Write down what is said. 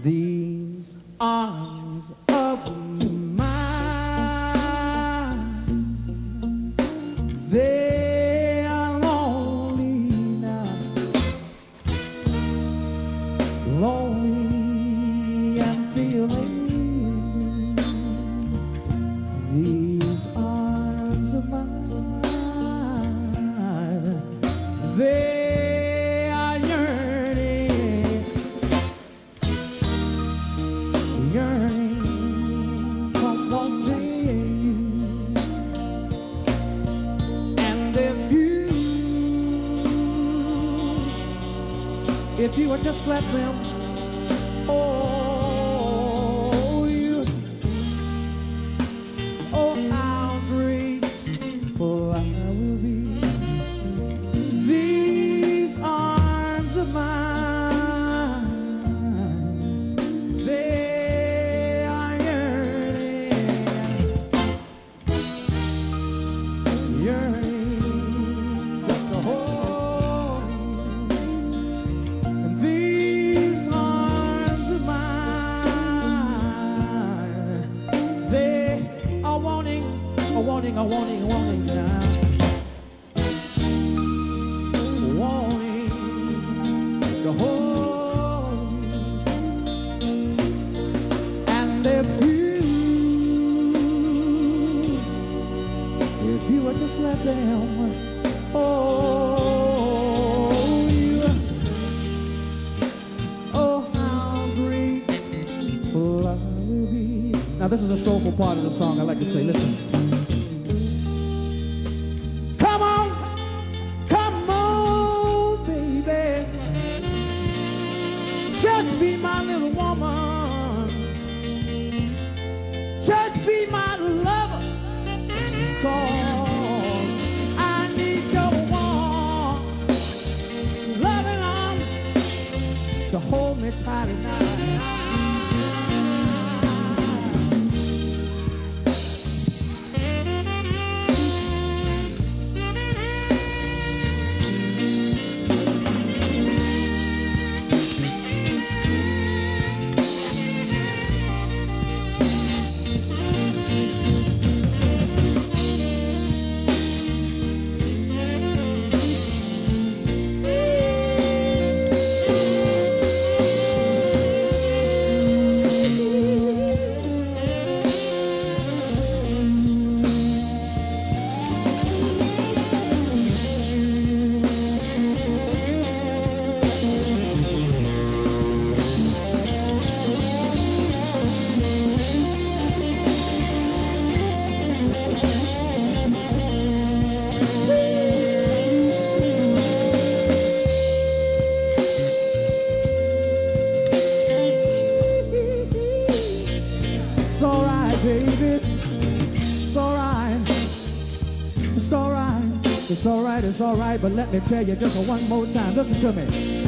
These arms of mine, they are lonely now, lonely and feeling. If you would just let them, oh, Now, this is a soulful part of the song I like to say. Listen. nada, nada, nada. It's alright. It's alright. It's alright, it's alright, but let me tell you just one more time. Listen to me.